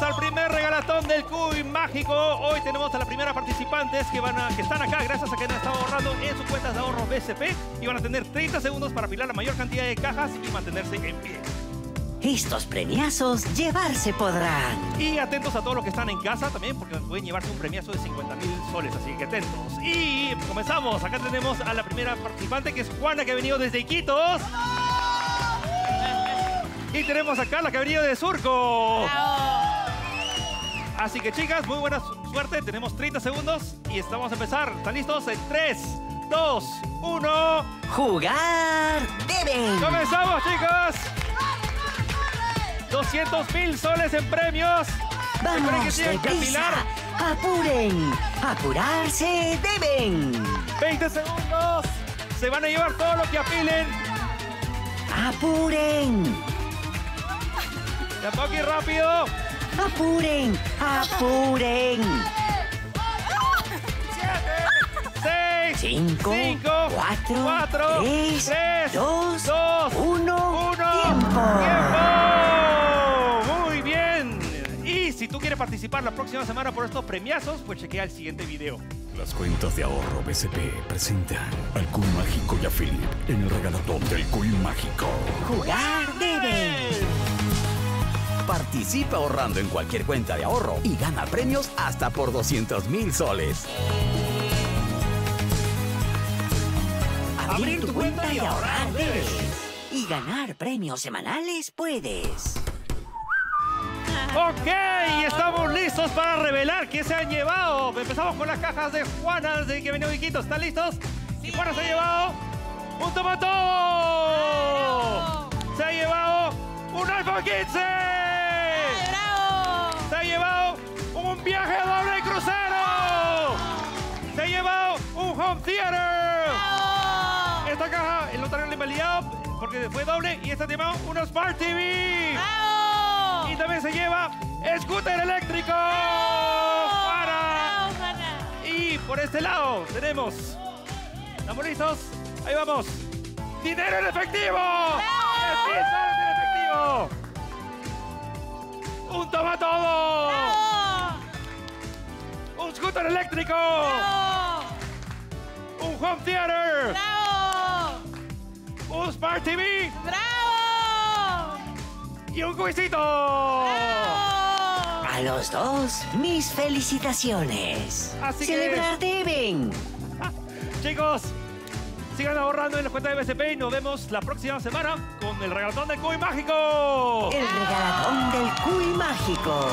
Bienvenidos al primer regalatón del Cuy Mágico. Hoy tenemos a las primeras participantes que, van a, que están acá gracias a que han estado ahorrando en sus cuentas de ahorro BCP y van a tener 30 segundos para apilar la mayor cantidad de cajas y mantenerse en pie. Estos premiazos llevarse podrán. Y atentos a todos los que están en casa también, porque pueden llevarse un premiazo de 50 mil soles, así que atentos. Y comenzamos. Acá tenemos a la primera participante, que es Juana, que ha venido desde Iquitos. Y tenemos a Carla, que ha venido de Surco. Así que chicas, muy buena su- suerte. Tenemos 30 segundos y estamos a empezar. ¿Están listos? En 3, 2, 1. Jugar deben. ¡Comenzamos, chicos! 200 mil soles en premios. Vamos, que deprisa. Apuren. Apurarse deben. 20 segundos. Se van a llevar todo lo que apilen. Apuren. De a poco y rápido. Apuren. Apuren. 6, Cinco, 5, cuatro, 4, tres, 3, dos, 2, uno. 1. Tiempo. ¡Tiempo! Muy bien. Y si tú quieres participar la próxima semana por estos premiazos, pues chequea el siguiente video. Las cuentas de ahorro BCP presentan al Cuy Mágico y a Philip en el regalatón del Cuy Mágico. Jugar. Participa ahorrando en cualquier cuenta de ahorro y gana premios hasta por 200 mil soles. Abrir tu cuenta y ahorrar debes. Y ganar premios semanales puedes. Ok, y estamos listos para revelar qué se han llevado. Empezamos con las cajas de Juana de que venía Viquito. ¿Están listos? Y Juana se ha llevado un tomato. Se ha llevado un iPhone 15. Un viaje doble de crucero. Se ha llevado un home theater. Esta caja, el notario le invalidado porque fue doble. Y esta lleva una Smart TV. Y también se lleva scooter eléctrico. Para. Y por este lado tenemos. ¿Estamos listos? Ahí vamos. ¡Dinero en efectivo! ¡El piso en efectivo! ¡Un toma todo! ¡Un scooter eléctrico! ¡Un home theater! ¡Un Smart TV! ¡Y un cuisito! A los dos, mis felicitaciones. Así que- Celebrar deben. Chicos, sigan ahorrando en la cuenta de BCP y nos vemos la próxima semana con el regalatón del Cuy Mágico. El regalatón del Cuy Mágico.